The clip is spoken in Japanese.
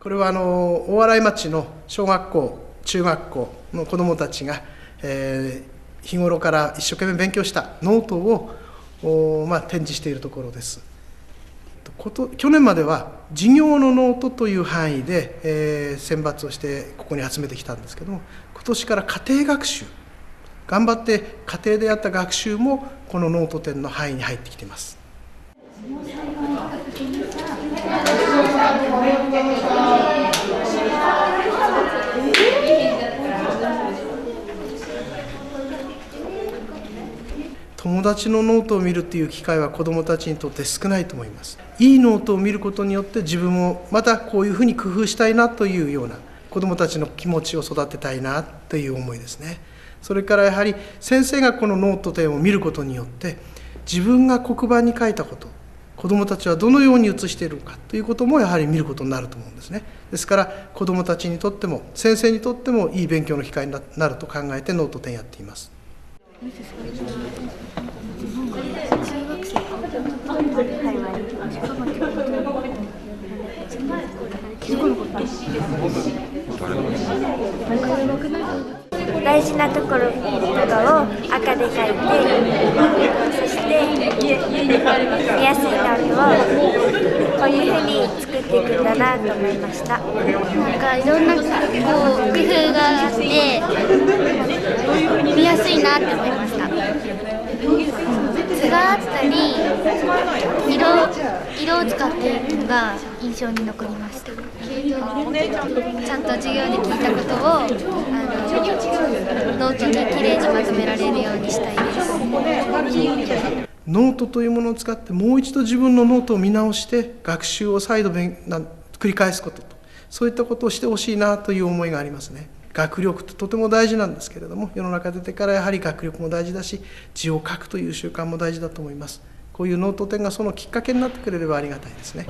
これはあの大洗町の小学校中学校の子どもたちが、えー、日頃から一生懸命勉強したノートを、まあ、展示しているところです。こと去年までは授業のノートという範囲で、えー、選抜をしてここに集めてきたんですけども今年から家庭学習頑張って家庭でやった学習もこのノート展の範囲に入ってきています。友達のノートを見るっていう機会は子どもたちにとって少ないと思います。いいノートを見ることによって自分もまたこういうふうに工夫したいなというような子どもたちの気持ちを育てたいなという思いですね。それからやはり先生がこのノート展を見ることによって自分が黒板に書いたこと子どもたちはどのように写しているのかということもやはり見ることになると思うんですね。ですから子どもたちにとっても先生にとってもいい勉強の機会になると考えてノート展やっています。大事なところとかを赤で書いてそして見やすいノートをこういうふうに作っていくんだなと思いました。なんかいろんなこう工夫があって見やすいなって思いました。があったり色色を使っているのが印象に残りましたちゃんと授業で聞いたことをあのノートにきれいにまとめられるようにしたいですノートというものを使ってもう一度自分のノートを見直して学習を再度繰り返すこととそういったことをしてほしいなという思いがありますね。学力ってとても大事なんですけれども世の中出てからやはり学力も大事だし字を書くという習慣も大事だと思います。こういうノート展がそのきっかけになってくれればありがたいですね。